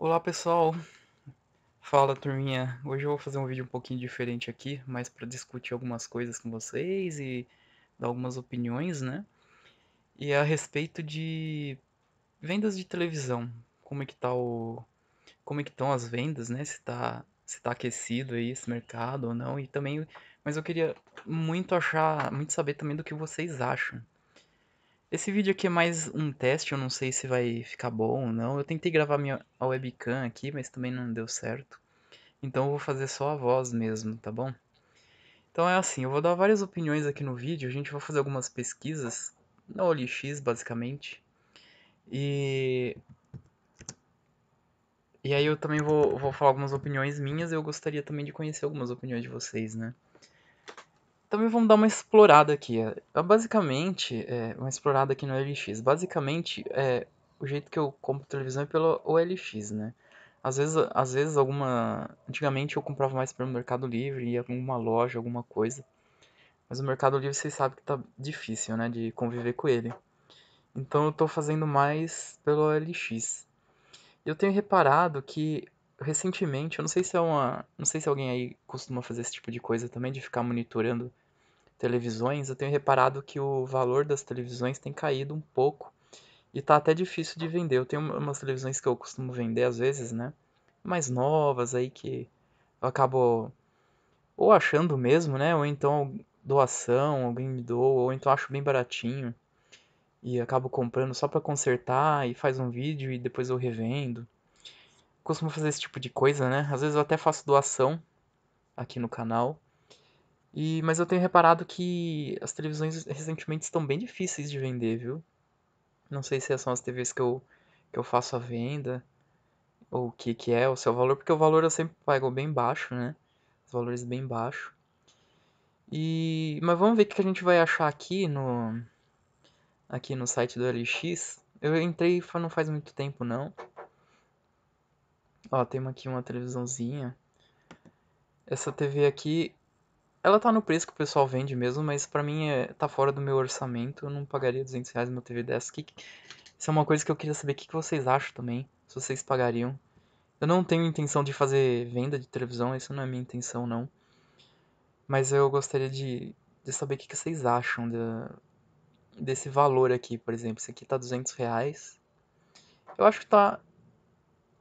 Olá pessoal, fala turminha. Hoje eu vou fazer um vídeo um pouquinho diferente aqui, mais para discutir algumas coisas com vocês e dar algumas opiniões, né? E é a respeito de vendas de televisão, como é que tá o como é que estão as vendas, né? Se tá se tá aquecido aí esse mercado ou não e também, mas eu queria muito achar, muito saber também do que vocês acham. Esse vídeo aqui é mais um teste, eu não sei se vai ficar bom ou não. Eu tentei gravar minha webcam aqui, mas também não deu certo. Então eu vou fazer só a voz mesmo, tá bom? Então é assim, eu vou dar várias opiniões aqui no vídeo, a gente vai fazer algumas pesquisas na OLX, basicamente. E e aí eu também vou, vou falar algumas opiniões minhas e eu gostaria também de conhecer algumas opiniões de vocês, né? Também vamos dar uma explorada aqui. É, basicamente, é, uma explorada aqui no OLX. Basicamente, é, o jeito que eu compro televisão é pelo OLX, né? Às vezes, às vezes alguma. Antigamente eu comprava mais pelo Mercado Livre, ia alguma loja, alguma coisa. Mas o Mercado Livre vocês sabem que tá difícil, né? De conviver com ele. Então eu tô fazendo mais pelo OLX. Eu tenho reparado que recentemente, eu não sei se é uma, não sei se alguém aí costuma fazer esse tipo de coisa também de ficar monitorando televisões, eu tenho reparado que o valor das televisões tem caído um pouco e tá até difícil de vender. Eu tenho umas televisões que eu costumo vender às vezes, né? Mais novas aí que eu acabo ou achando mesmo, né? Ou então doação, alguém me doa, ou então acho bem baratinho e acabo comprando só para consertar e faz um vídeo e depois eu revendo costumo fazer esse tipo de coisa, né? Às vezes eu até faço doação aqui no canal. E, mas eu tenho reparado que as televisões recentemente estão bem difíceis de vender, viu? Não sei se são as TVs que eu, que eu faço a venda, ou o que, que é o seu valor, porque o valor eu sempre pago bem baixo, né? Os valores bem baixos. E, mas vamos ver o que a gente vai achar aqui no, aqui no site do LX. Eu entrei não faz muito tempo não. Ó, tem aqui uma televisãozinha. Essa TV aqui, ela tá no preço que o pessoal vende mesmo, mas pra mim é, tá fora do meu orçamento. Eu não pagaria 200 reais numa TV dessa. Que, isso é uma coisa que eu queria saber o que, que vocês acham também. Se vocês pagariam. Eu não tenho intenção de fazer venda de televisão, isso não é minha intenção não. Mas eu gostaria de, de saber o que, que vocês acham de, desse valor aqui, por exemplo. Esse aqui tá 200 reais. Eu acho que tá,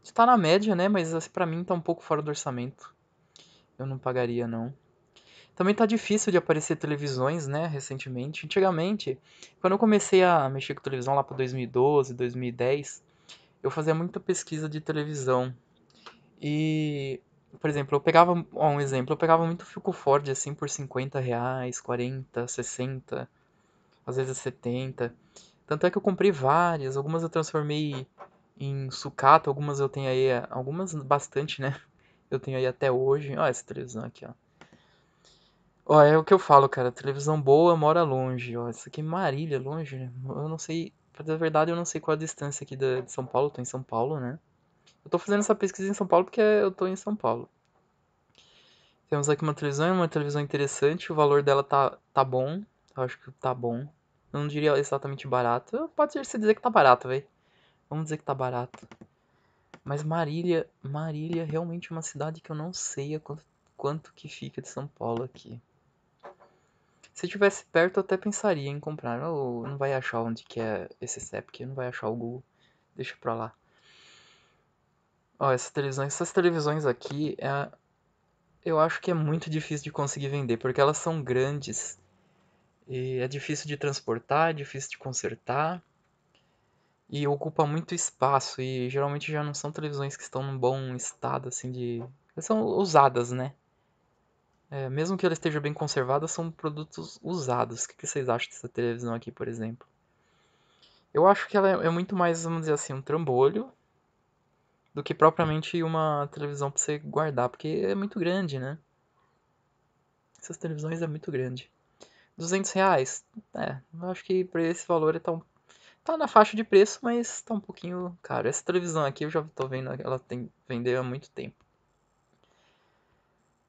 Está na média, né? Mas assim, para mim tá um pouco fora do orçamento. Eu não pagaria, não. Também tá difícil de aparecer televisões, né? Recentemente. Antigamente, quando eu comecei a mexer com televisão lá para 2012, 2010, eu fazia muita pesquisa de televisão. E, por exemplo, eu pegava, ó, um exemplo, eu pegava muito Fico Ford assim por 50 reais, 40, 60, às vezes 70. Tanto é que eu comprei várias, algumas eu transformei em sucata, algumas eu tenho aí, algumas bastante, né? Eu tenho aí até hoje. Ó, essa televisão aqui, ó. Ó, é o que eu falo, cara. Televisão boa mora longe, ó. Isso aqui é Marília, longe. Né? Eu não sei, pra dizer a verdade, eu não sei qual a distância aqui de São Paulo. Eu tô em São Paulo, né? Eu tô fazendo essa pesquisa em São Paulo porque eu tô em São Paulo. Temos aqui uma televisão, uma televisão interessante. O valor dela tá, tá bom. Eu acho que tá bom. Eu não diria exatamente barato. Pode ser se dizer que tá barato, velho. Vamos dizer que tá barato. Mas Marília, Marília é realmente uma cidade que eu não sei quanto, quanto que fica de São Paulo aqui. Se estivesse perto, eu até pensaria em comprar. Ou não vai achar onde que é esse CEP, não vai achar o Google. Deixa pra lá. Ó, essas televisões, essas televisões aqui, é, eu acho que é muito difícil de conseguir vender, porque elas são grandes. E é difícil de transportar, é difícil de consertar e ocupa muito espaço e geralmente já não são televisões que estão num bom estado assim de são usadas né? É, mesmo que ela esteja bem conservada são produtos usados. O que, vocês acham dessa televisão aqui por exemplo? Eu acho que ela é, é muito mais vamos dizer assim um trambolho do que propriamente uma televisão para você guardar porque é muito grande né? Essas televisões é muito grande. 200 reais? É eu acho que para esse valor é tão tá na faixa de preço, mas tá um pouquinho caro. Essa televisão aqui eu já tô vendo, ela tem vendeu há muito tempo.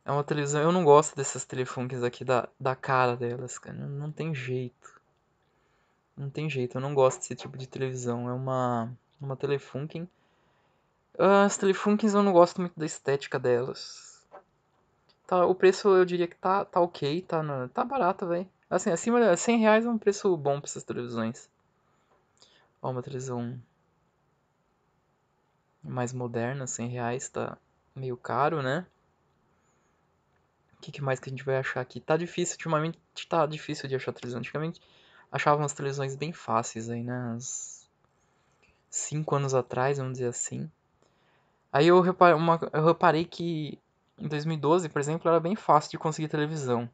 É uma televisão, eu não gosto dessas telefunks aqui da, da cara delas, cara. Não, não tem jeito. Não tem jeito, eu não gosto desse tipo de televisão. É uma uma telefunken. As Telefunkens eu não gosto muito da estética delas. Tá, o preço eu diria que tá, tá ok, tá, tá barato, velho. Assim, acima de 100 reais é um preço bom pra essas televisões. Ó, uma televisão mais moderna, 100 reais tá meio caro, né? O que, que, mais que a gente vai achar aqui? Tá difícil, ultimamente tá difícil de achar televisão. Antigamente achava umas televisões bem fáceis aí, né? Uns 5 anos atrás, vamos dizer assim. Aí eu reparei, uma, eu reparei que em 2012, por exemplo, era bem fácil de conseguir televisão.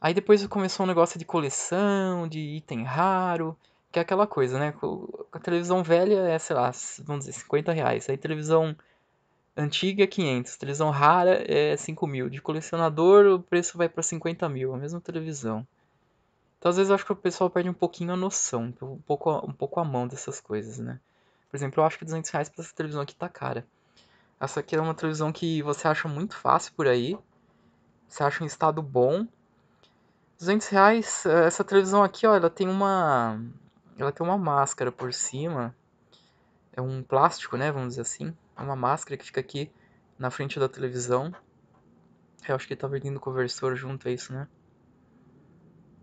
Aí depois começou um negócio de coleção, de item raro, que é aquela coisa, né? A televisão velha é, sei lá, vamos dizer, 50 reais. Aí televisão antiga é 500, televisão rara é 5 mil. De colecionador o preço vai para 50 mil, a mesma televisão. Então às vezes eu acho que o pessoal perde um pouquinho a noção, um pouco, um pouco a mão dessas coisas, né? Por exemplo, eu acho que 200 reais pra essa televisão aqui tá cara. Essa aqui é uma televisão que você acha muito fácil por aí. Você acha em estado bom. 200 reais, eh, essa televisão aqui, ó, ela tem uma... Ela tem uma máscara por cima. É um plástico, né, vamos dizer assim. É uma máscara que fica aqui na frente da televisão. Eu acho que ele tá vendendo conversor junto, é isso, né?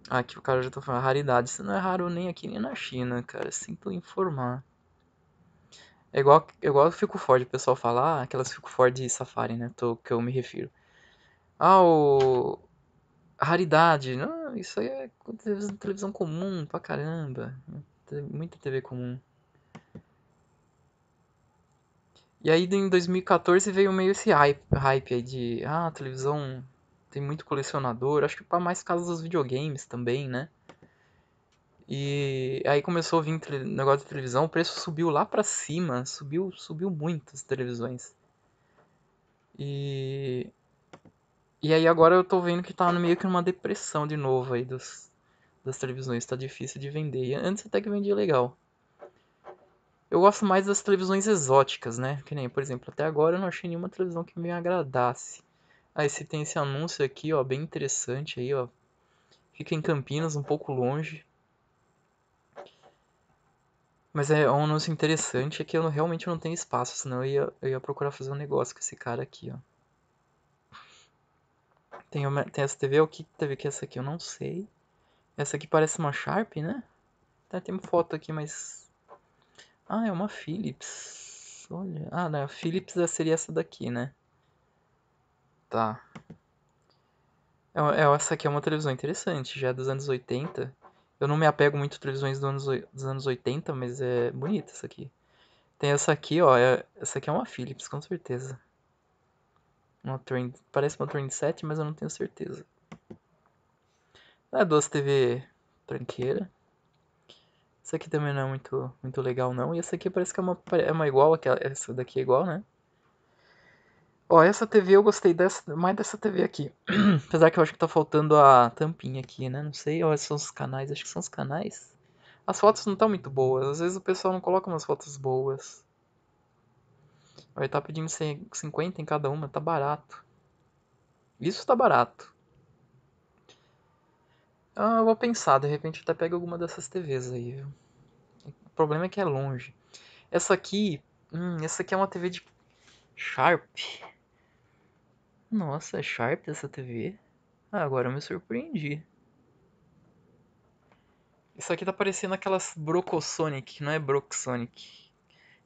Ah, aqui o cara já tá falando, raridade. Isso não é raro nem aqui nem na China, cara. Sinto informar. É igual, é igual o Fico Ford, o pessoal fala, ah, aquelas Fico Ford Safari, né? Tô, que eu me refiro. Ah, o. Raridade. Não, isso aí é televisão comum pra caramba. Muita TV comum. E aí em 2014 veio meio esse hype, hype aí de. Ah, a televisão tem muito colecionador. Acho que para mais casos dos videogames também, né? E aí começou a vir negócio de televisão, o preço subiu lá para cima, subiu, subiu muito as televisões. E e aí agora eu tô vendo que tá meio que numa depressão de novo aí dos, das televisões, tá difícil de vender. E antes até que vendia legal. Eu gosto mais das televisões exóticas, né? Que nem, por exemplo, até agora eu não achei nenhuma televisão que me agradasse. Aí se tem esse anúncio aqui, ó, bem interessante aí, ó. Fica em Campinas, um pouco longe. Mas é um anúncio interessante é que eu realmente não tenho espaço, senão eu ia, eu ia procurar fazer um negócio com esse cara aqui, ó. Tem, uma, tem essa TV, o que TV que é essa aqui? Eu não sei. Essa aqui parece uma Sharp, né? Tá, tem uma foto aqui, mas... Ah, é uma Philips. Olha... Ah, não, a Philips seria essa daqui, né? Tá. É, é, essa aqui é uma televisão interessante, já é dos anos 80. Eu não me apego muito a televisões dos anos, dos anos 80, mas é bonita essa aqui. Tem essa aqui, ó. É, essa aqui é uma Philips, com certeza. Uma trend, parece uma Trend 7, mas eu não tenho certeza. É duas TV tranqueira. Essa aqui também não é muito, muito legal, não. E essa aqui parece que é uma, é uma igual, aquela, essa daqui é igual, né? Ó, essa TV eu gostei dessa, mais dessa TV aqui. Apesar que eu acho que tá faltando a tampinha aqui, né? Não sei, ó, são os canais, acho que são os canais. As fotos não estão muito boas, às vezes o pessoal não coloca umas fotos boas. Ó, ele tá pedindo 50 em cada uma, tá barato. Isso tá barato. Ah, eu vou pensar, de repente até pego alguma dessas TVs aí, viu? O problema é que é longe. Essa aqui, hum, essa aqui é uma TV de Sharp. Nossa, é Sharp essa TV? Ah, agora eu me surpreendi. Isso aqui tá parecendo aquelas Brocosonic, não é Broxonic.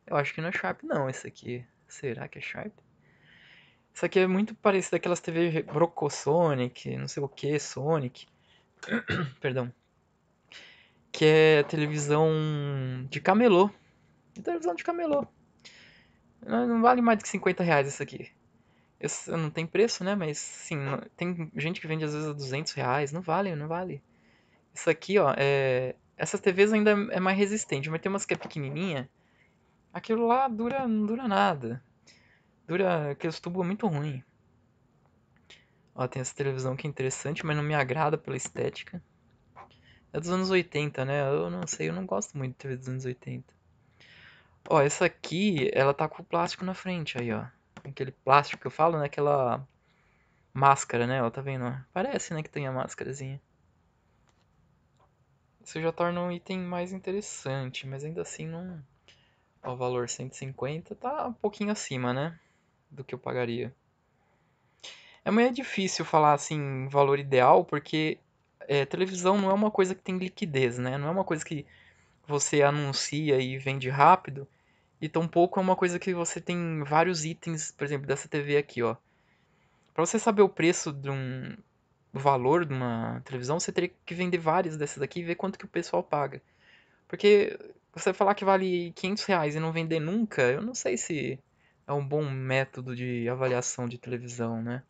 Eu acho que não é Sharp não, esse aqui. Será que é Sharp? Isso aqui é muito parecido aquelas TV Brocosonic, não sei o que, Sonic. Perdão. Que é televisão de camelô. Televisão de camelô. Não vale mais de 50 reais isso aqui não tem preço, né? Mas, sim, tem gente que vende às vezes a 200 reais. Não vale, não vale. Isso aqui, ó, é... Essas TVs ainda é mais resistente, mas tem umas que é pequenininha. Aquilo lá dura, não dura nada. Dura... Aqueles tubos é muito ruim. Ó, tem essa televisão que é interessante, mas não me agrada pela estética. É dos anos 80, né? Eu não sei, eu não gosto muito de TV dos anos 80. Ó, essa aqui, ela tá com o plástico na frente aí, ó aquele plástico que eu falo, né? Aquela máscara, né? Ó, tá vendo? Parece, né, que tem a máscarazinha. Isso já torna um item mais interessante, mas ainda assim não, Ó, o valor 150 tá um pouquinho acima, né? Do que eu pagaria. É meio difícil falar assim, valor ideal, porque é, televisão não é uma coisa que tem liquidez, né? Não é uma coisa que você anuncia e vende rápido. E tampouco é uma coisa que você tem vários itens, por exemplo, dessa TV aqui, ó. Para você saber o preço de um valor de uma televisão, você teria que vender várias dessas daqui e ver quanto que o pessoal paga. Porque você falar que vale 500 reais e não vender nunca, eu não sei se é um bom método de avaliação de televisão, né?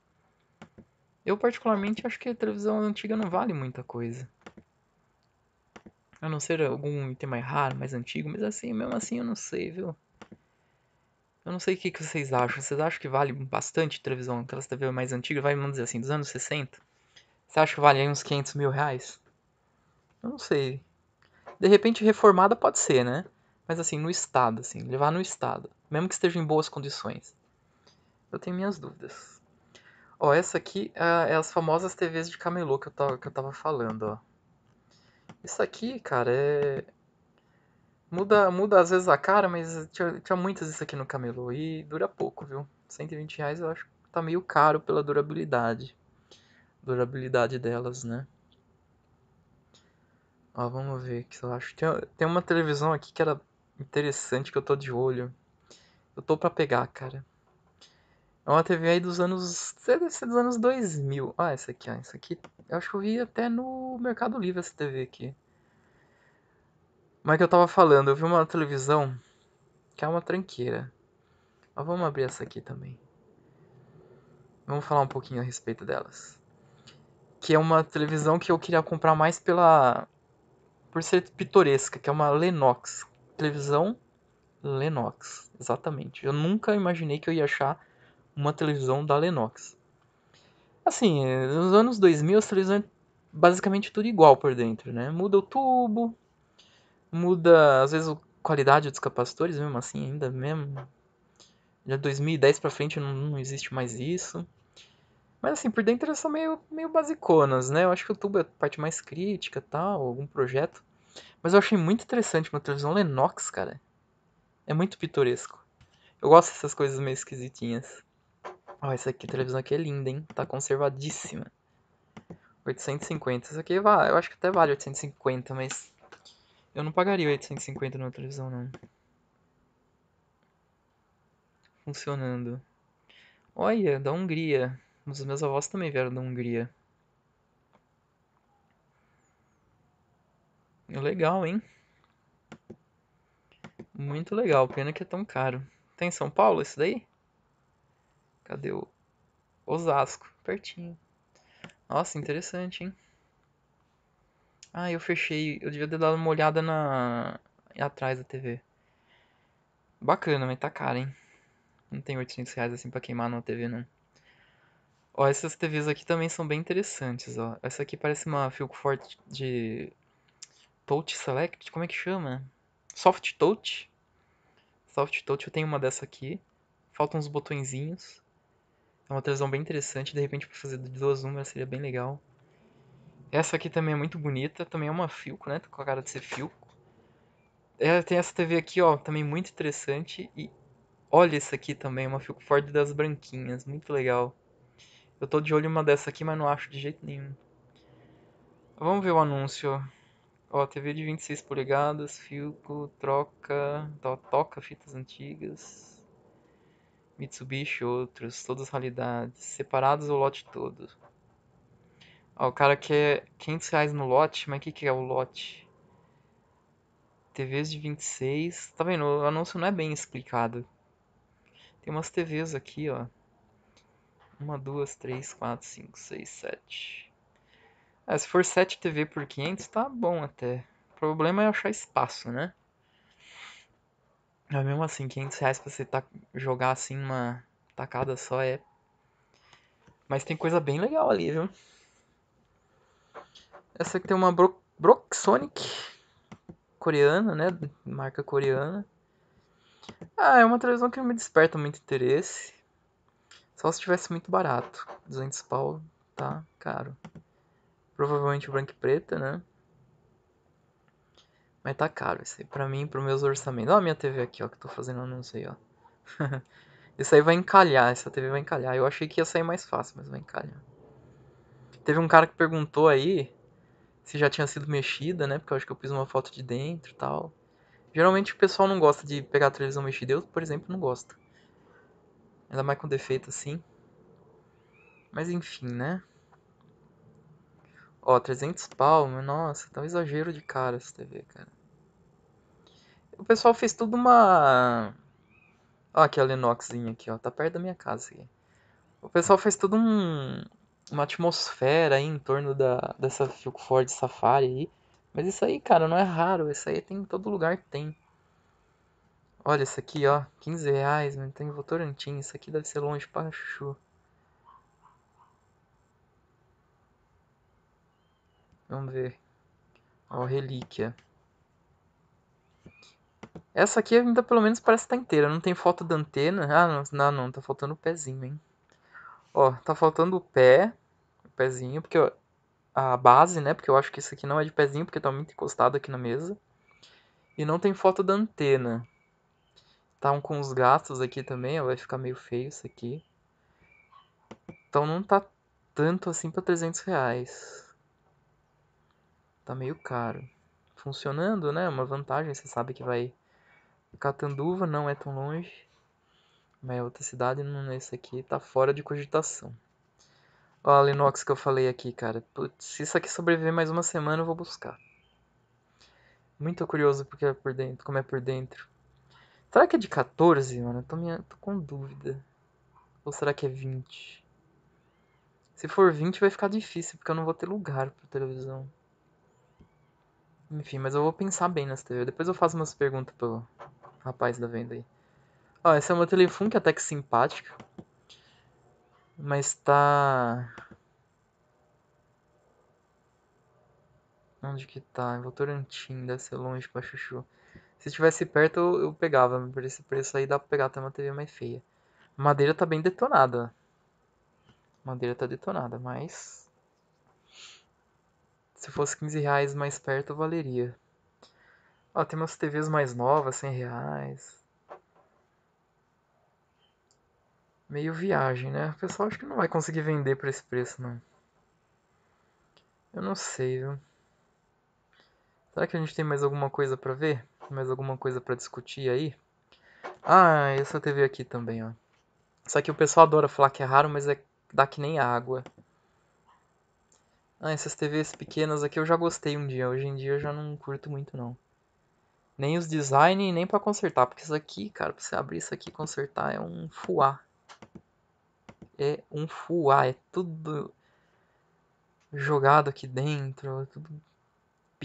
Eu particularmente acho que a televisão antiga não vale muita coisa. A não ser algum item mais raro, mais antigo, mas assim, mesmo assim eu não sei, viu? Eu não sei o que, que vocês acham. Vocês acham que vale bastante televisão, aquelas TV mais antigas, vai, vamos dizer assim, dos anos 60? Você acha que vale aí uns 500 mil reais? Eu não sei. De repente reformada pode ser, né? Mas assim, no estado, assim, levar no estado. Mesmo que esteja em boas condições. Eu tenho minhas dúvidas. Ó, essa aqui é, é as famosas TVs de camelô que eu tava, que eu tava falando, ó. Isso aqui, cara, é... Muda, muda às vezes a cara, mas tinha, tinha muitas isso aqui no camelô e dura pouco, viu? 120 reais eu acho que tá meio caro pela durabilidade. Durabilidade delas, né? Ó, vamos ver o que eu acho. Tem, tem uma televisão aqui que era interessante que eu tô de olho. Eu tô pra pegar, cara. É uma TV aí dos anos. Deve ser dos anos 2000. Ah, essa aqui, ó. Essa aqui. Eu acho que eu vi até no Mercado Livre essa TV aqui. Mas que eu tava falando, eu vi uma televisão que é uma tranqueira. Mas vamos abrir essa aqui também. Vamos falar um pouquinho a respeito delas. Que é uma televisão que eu queria comprar mais pela por ser pitoresca, que é uma Lenox. Televisão Lenox, exatamente. Eu nunca imaginei que eu ia achar uma televisão da Lenox. Assim, nos anos 2000 as televisões basicamente tudo igual por dentro, né? Muda o tubo, muda às vezes a qualidade dos capacitores, mesmo assim, ainda mesmo. De 2010 pra frente não, não existe mais isso. Mas assim, por dentro elas são meio, meio basiconas, né? Eu acho que o tubo é a parte mais crítica tal, algum projeto. Mas eu achei muito interessante uma televisão Lenox, cara. É muito pitoresco. Eu gosto dessas coisas meio esquisitinhas. Ó, oh, essa aqui, televisão aqui é linda, hein? Tá conservadíssima. 850. Essa aqui, eu acho que até vale 850, mas... Eu não pagaria 850 numa televisão, não. Funcionando. Olha, da Hungria. Os meus avós também vieram da Hungria. Legal, hein? Muito legal. Pena que é tão caro. Tem em São Paulo esse daí? Cadê o Osasco? Pertinho. Nossa, interessante, hein? Ah, eu fechei. Eu devia ter dado uma olhada na atrás da TV. Bacana, mas tá caro, hein? Não tem 800 reais assim pra queimar numa TV, não. Ó, essas TVs aqui também são bem interessantes, ó. Essa aqui parece uma Philco Forte de Touch Select, como é que chama? Soft Touch. Soft Touch, eu tenho uma dessa aqui. Faltam uns botõezinhos. É uma televisão bem interessante, de repente para fazer de duas números seria bem legal. Essa aqui também é muito bonita, também é uma Philco, né? Com a cara de ser Philco. É, tem essa TV aqui, ó, também muito interessante. E olha essa aqui também, uma Philco Ford das branquinhas, muito legal. Eu tô de olho em uma dessa aqui, mas não acho de jeito nenhum. Vamos ver o anúncio. Ó, TV de 26 polegadas, Filco, troca, to, toca fitas antigas. Mitsubishi, outros, todas realidades, separados o lote todo. Ó, o cara quer 500 reais no lote, mas o que, que é o lote? TVs de 26, tá vendo? O anúncio não é bem explicado. Tem umas TVs aqui, ó. Uma, duas, três, quatro, cinco, seis, sete. É, se for 7 TV por 500, tá bom até. O problema é achar espaço, né? Mas mesmo assim, 500 reais pra você tá, jogar assim uma tacada só é. Mas tem coisa bem legal ali, viu? Essa aqui tem uma Bro Broxonic coreana, né? Marca coreana. Ah, é uma televisão que não me desperta muito interesse. Só se tivesse muito barato. 200 pau tá caro. Provavelmente branca e preta, né? Mas tá caro isso aí. Pra mim, pros meus orçamentos. Olha a minha TV aqui, ó, que eu tô fazendo anúncio aí, ó. isso aí vai encalhar, essa TV vai encalhar. Eu achei que ia sair mais fácil, mas vai encalhar. Teve um cara que perguntou aí se já tinha sido mexida, né? Porque eu acho que eu pus uma foto de dentro e tal. Geralmente o pessoal não gosta de pegar a televisão mexida. Eu, por exemplo, não gosto. Ainda mais com defeito assim. Mas enfim, né? Ó, 300 pau, nossa, tá um exagero de cara essa TV, cara. O pessoal fez tudo uma... Ó, aqui a Lenoxzinha aqui, ó. Tá perto da minha casa aqui. O pessoal fez tudo um... uma atmosfera aí em torno da... dessa Ford Safari aí. Mas isso aí, cara, não é raro. Isso aí tem em todo lugar tem. Olha, isso aqui, ó. 15 reais, mano. Tem Votorantim. Isso aqui deve ser longe pra chuchu. Vamos ver. Ó, relíquia. Essa aqui ainda pelo menos parece estar tá inteira. Não tem foto da antena. Ah, não, não, não. Tá faltando o pezinho, hein. Ó, tá faltando o pé. O pezinho, porque a base, né? Porque eu acho que isso aqui não é de pezinho, porque tá muito encostado aqui na mesa. E não tem foto da antena. Tá um com os gatos aqui também, ó, vai ficar meio feio isso aqui. Então não tá tanto assim pra 300 reais tá meio caro. Funcionando, né? Uma vantagem, você sabe que vai. Catanduva não é tão longe. Mas é outra cidade, não é esse aqui, tá fora de cogitação. Ó, a Linux que eu falei aqui, cara. Putz, se isso aqui sobreviver mais uma semana, eu vou buscar. Muito curioso porque é por dentro, como é por dentro. Será que é de 14, mano? Eu tô, minha, tô com dúvida. Ou será que é 20? Se for 20 vai ficar difícil, porque eu não vou ter lugar pra televisão. Enfim, mas eu vou pensar bem nessa TV. Depois eu faço umas perguntas pro rapaz da venda aí. Ó, essa é uma telefone até que simpática. Mas tá... Onde que tá? Votorantim, deve ser longe pra chuchu. Se estivesse perto eu, pegava, por esse preço aí dá pra pegar até uma TV mais feia. Madeira tá bem detonada. Madeira tá detonada, mas se fosse 15 reais mais perto, valeria. Ó, tem umas TVs mais novas, 100 reais. Meio viagem, né? O pessoal acho que não vai conseguir vender por esse preço, não. Eu não sei, viu? Será que a gente tem mais alguma coisa pra ver? Mais alguma coisa pra discutir aí? Ah, essa TV aqui também, ó. Só que o pessoal adora falar que é raro, mas é dá que nem água. Ah, essas TVs pequenas aqui eu já gostei um dia. Hoje em dia eu já não curto muito, não. Nem os design, nem para consertar. Porque isso aqui, cara, pra você abrir isso aqui e consertar é um fuá. É um fuá. É tudo jogado aqui dentro. É tudo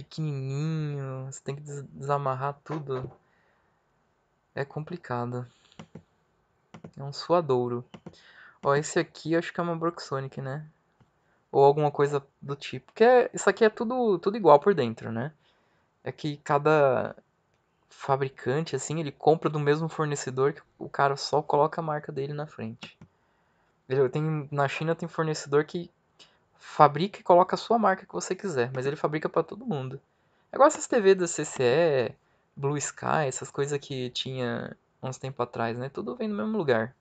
pequenininho. Você tem que desamarrar tudo. É complicado. É um suadouro. Ó, esse aqui eu acho que é uma Broxonic, né? ou alguma coisa do tipo. Porque é, isso aqui é tudo, tudo igual por dentro, né? É que cada fabricante, assim, ele compra do mesmo fornecedor que o cara só coloca a marca dele na frente. Ele tem, na China tem fornecedor que fabrica e coloca a sua marca que você quiser, mas ele fabrica para todo mundo. É igual essas TV da CCE, Blue Sky, essas coisas que tinha uns tempo atrás, né? Tudo vem do mesmo lugar.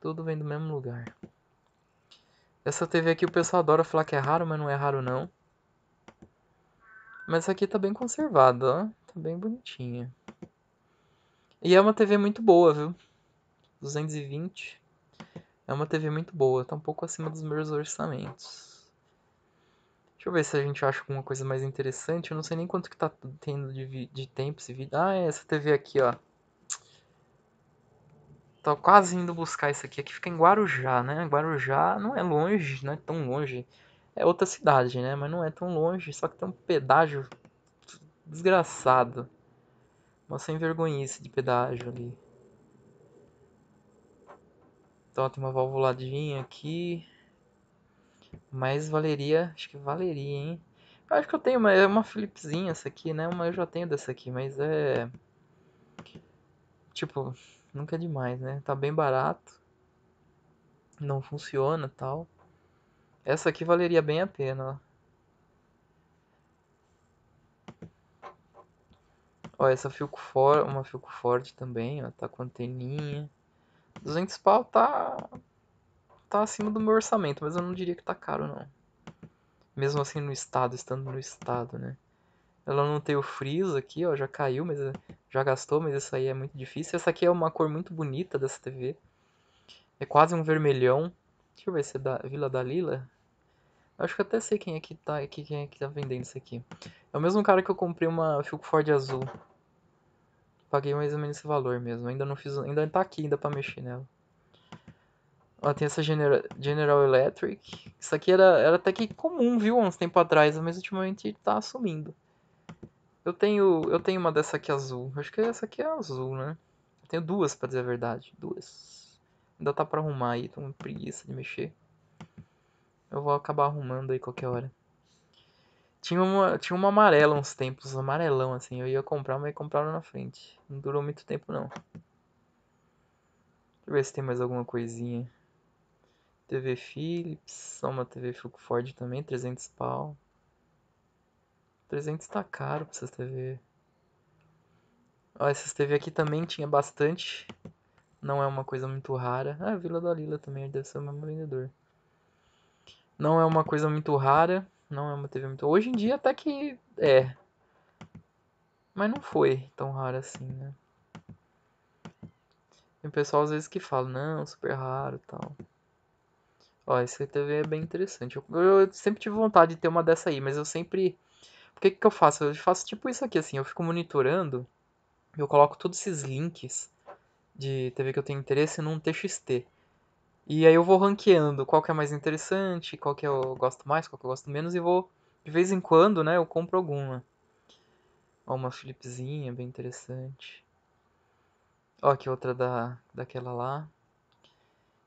Tudo vem do mesmo lugar. Essa TV aqui o pessoal adora falar que é raro, mas não é raro não. Mas essa aqui tá bem conservada, ó. Tá bem bonitinha. E é uma TV muito boa, viu? 220. É uma TV muito boa, tá um pouco acima dos meus orçamentos. Deixa eu ver se a gente acha alguma coisa mais interessante. Eu não sei nem quanto que tá tendo de, de tempo esse vídeo. Ah, é essa TV aqui, ó. Tô quase indo buscar isso aqui. Aqui fica em Guarujá, né? Guarujá não é longe, não é tão longe. É outra cidade, né? Mas não é tão longe. Só que tem um pedágio desgraçado. Uma sem vergonhice de pedágio ali. Então tem uma valvuladinha aqui. Mas valeria, acho que valeria, hein? Eu acho que eu tenho uma, é uma Philipszinha essa aqui, né? Uma eu já tenho dessa aqui, mas é... Tipo, nunca é demais, né? Tá bem barato. Não funciona tal. Essa aqui valeria bem a pena, ó. Ó, essa Filco For, uma Filco Ford também, ó, tá com anteninha. 200 pau tá tá acima do meu orçamento, mas eu não diria que tá caro não. Mesmo assim no estado, estando no estado, né? Ela não tem o friso aqui, ó, já caiu, mas já gastou, mas isso aí é muito difícil. Essa aqui é uma cor muito bonita dessa TV. É quase um vermelhão. Deixa eu ver se é da Vila da Lila. Acho que até sei quem é que tá quem é que tá vendendo isso aqui. É o mesmo cara que eu comprei uma Filco Ford azul. Paguei mais ou menos esse valor mesmo. Ainda não fiz, ainda tá aqui ainda para mexer nela. Ó, tem essa General, General Electric. Isso aqui era, era até que comum, viu, uns tempo atrás, mas ultimamente tá sumindo. Eu tenho, eu tenho uma dessa aqui azul. Acho que essa aqui é azul, né? Eu tenho duas, para dizer a verdade. Duas. Ainda tá para arrumar aí, tô com preguiça de mexer. Eu vou acabar arrumando aí qualquer hora. Tinha uma, tinha uma amarela uns tempos, amarelão assim. Eu ia comprar, mas compraram na frente. Não durou muito tempo não. Deixa eu ver se tem mais alguma coisinha. TV Philips, uma TV Ford também, 300 pau. 300 tá caro pra essas TV. Ó, essas TV aqui também tinha bastante. Não é uma coisa muito rara. Ah, Vila da Lila também deve ser o mesmo vendedor. Não é uma coisa muito rara. Não é uma TV muito. Hoje em dia até que é. Mas não foi tão raro assim, né? Tem pessoal às vezes que fala, não, super raro tal. Ó, essa TV é bem interessante. Eu, eu, sempre tive vontade de ter uma dessa aí, mas eu sempre. O que, que eu faço? Eu faço tipo isso aqui, assim, eu fico monitorando. Eu coloco todos esses links de TV que eu tenho interesse num TXT. E aí eu vou ranqueando qual que é mais interessante, qual que eu gosto mais, qual que eu gosto menos, e vou, de vez em quando, né, eu compro alguma. Ó, uma Philipsinha, bem interessante. Ó, aqui outra da, daquela lá.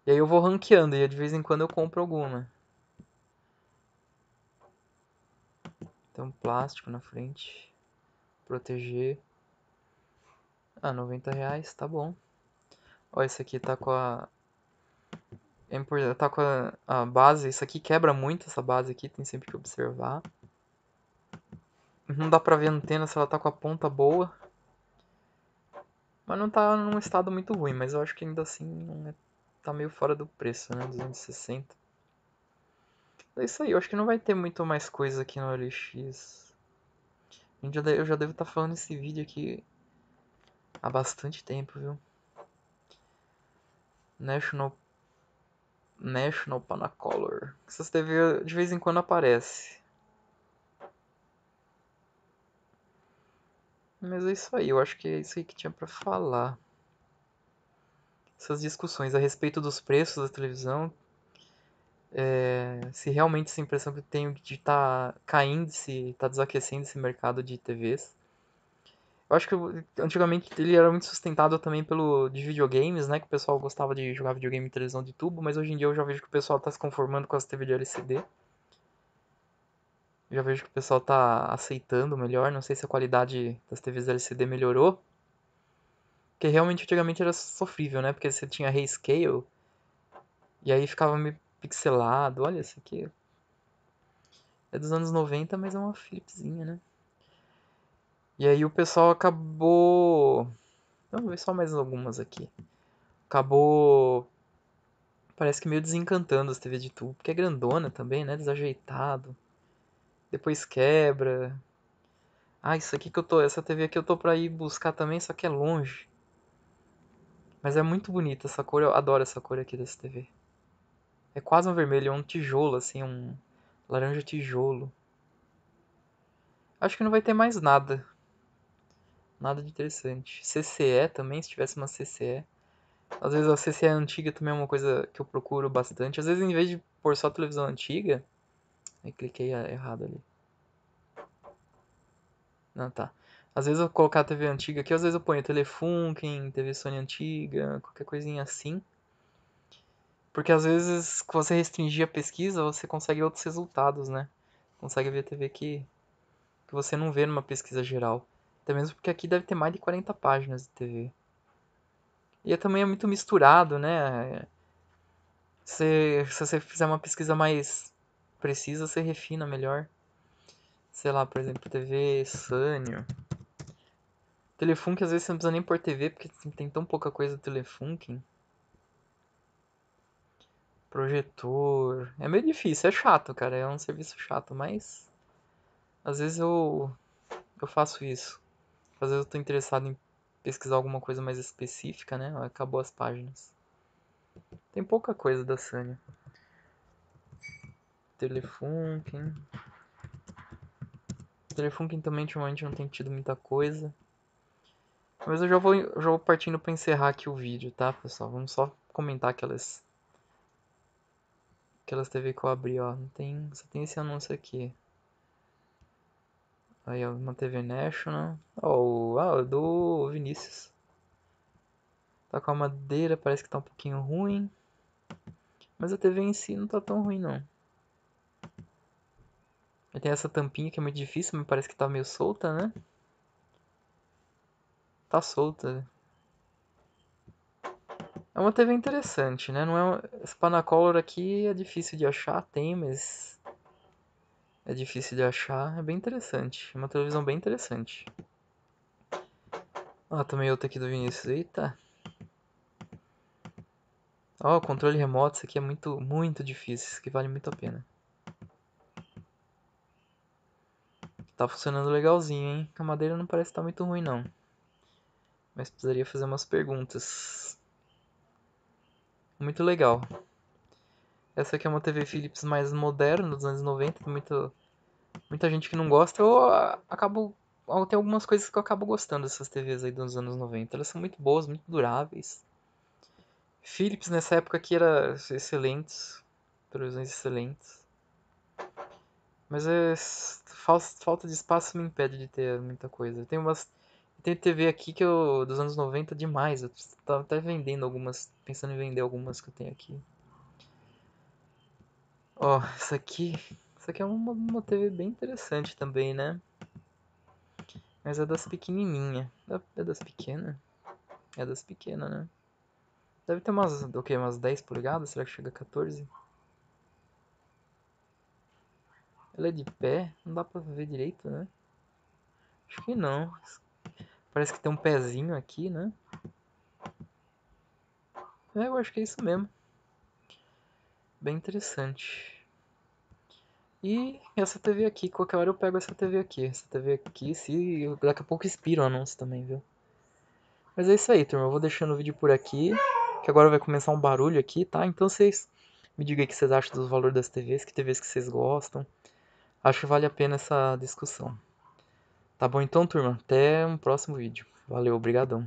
E aí eu vou ranqueando, e de vez em quando eu compro alguma. Um plástico na frente. Proteger. Ah, 90 reais, tá bom. Ó, esse aqui tá com a é importante, tá com a, a, base, isso aqui quebra muito, essa base aqui, tem sempre que observar. Não dá pra ver a antena se ela tá com a ponta boa. Mas não tá num estado muito ruim, mas eu acho que ainda assim é, tá meio fora do preço, né, 260. É isso aí, eu acho que não vai ter muito mais coisa aqui no LX. Eu já devo estar tá falando esse vídeo aqui há bastante tempo, viu? National National Panacolor. Essas TV de vez em quando aparece. Mas é isso aí, eu acho que é isso aí que tinha para falar. Essas discussões a respeito dos preços da televisão. É, se realmente essa impressão que eu tenho de estar tá caindo, se está desaquecendo esse mercado de TVs. Eu acho que antigamente ele era muito sustentado também pelo de videogames, né? Que o pessoal gostava de jogar videogame em televisão de tubo, mas hoje em dia eu já vejo que o pessoal está se conformando com as TV de LCD. Já vejo que o pessoal está aceitando melhor. Não sei se a qualidade das TVs LCD melhorou. Porque realmente antigamente era sofrível, né? Porque você tinha Scale e aí ficava meio pixelado. Olha, esse aqui é dos anos 90, mas é uma Philipsinha, né? E aí o pessoal acabou. Vamos ver só mais algumas aqui. Acabou. Parece que meio desencantando as TV de tubo, porque é grandona também, né? Desajeitado. Depois quebra. Ah, isso aqui que eu tô. Essa TV aqui eu tô pra ir buscar também, só que é longe. Mas é muito bonita essa cor, eu adoro essa cor aqui dessa TV. É quase um vermelho, é um tijolo, assim, um laranja tijolo. Acho que não vai ter mais nada Nada de interessante. CCE também, se tivesse uma CCE. Às vezes a CCE antiga também é uma coisa que eu procuro bastante. Às vezes em vez de pôr só televisão antiga. Aí cliquei errado ali. Não, tá. Às vezes eu colocar a TV antiga aqui, às vezes eu ponho Telefunken, TV Sony antiga, qualquer coisinha assim. Porque às vezes, se você restringir a pesquisa, você consegue outros resultados, né? Consegue ver TV que, que você não vê numa pesquisa geral. Até mesmo porque aqui deve ter mais de 40 páginas de TV. E é também é muito misturado, né? Se, se você fizer uma pesquisa mais precisa, você refina melhor. Sei lá, por exemplo, TV Sânio. Telefunk às vezes você não precisa nem por TV, porque tem tão pouca coisa do Telefunk. Projetor. É meio difícil, é chato, cara. É um serviço chato, mas. Às vezes eu. Eu faço isso. Às vezes eu tô interessado em pesquisar alguma coisa mais específica, né? Acabou as páginas. Tem pouca coisa da Sanya. Telefunken. Telefunken também ultimamente não tem tido muita coisa. Mas eu já vou, já vou partindo para encerrar aqui o vídeo, tá, pessoal? Vamos só comentar aquelas aquelas TV que eu abri, ó. Não tem, só tem esse anúncio aqui. Aí, ó, uma TV National. Ó, oh, ah, do Vinícius. Tá com a madeira, parece que tá um pouquinho ruim. Mas a TV em si não tá tão ruim, não. Aí tem essa tampinha que é muito difícil, mas parece que tá meio solta, né? Tá solta. É uma TV interessante, né? Não é uma... Esse Panacolor aqui é difícil de achar, tem, mas... É difícil de achar, é bem interessante. É uma televisão bem interessante. Ah, também outra aqui do Vinícius. Eita! Ó, controle remoto, isso aqui é muito, muito difícil. Isso aqui vale muito a pena. Tá funcionando legalzinho, hein? A madeira não parece estar tá muito ruim, não. Mas precisaria fazer umas perguntas. Muito legal. Essa aqui é uma TV Philips mais moderna, dos anos 90. Tem muita, gente que não gosta. Eu acabo. Tem algumas coisas que eu acabo gostando dessas TVs aí dos anos 90. Elas são muito boas, muito duráveis. Philips nessa época aqui era excelentes. Televisões excelentes. Mas é, falta de espaço me impede de ter muita coisa. Tem umas tem TV aqui que eu, dos anos 90 demais. Eu tava até vendendo algumas, pensando em vender algumas que eu tenho aqui. Ó, essa aqui, essa aqui é uma, uma TV bem interessante também, né? Mas é das pequenininha. É das pequenas? É das pequenas, né? Deve ter umas, o que, umas 10 polegadas? Será que chega a 14? Ela é de pé? Não dá pra ver direito, né? Acho que não. Parece que tem um pezinho aqui, né? É, eu acho que é isso mesmo. Bem interessante. E essa TV aqui, qualquer hora eu pego essa TV aqui. Essa TV aqui, se daqui a pouco expira o anúncio também, viu? Mas é isso aí, turma. Eu vou deixando o vídeo por aqui. Que agora vai começar um barulho aqui, tá? Então vocês me digam o que vocês acham dos valores das TVs, que TVs que vocês gostam. Acho que vale a pena essa discussão. Tá bom então, turma? Até um próximo vídeo. Valeu, obrigadão.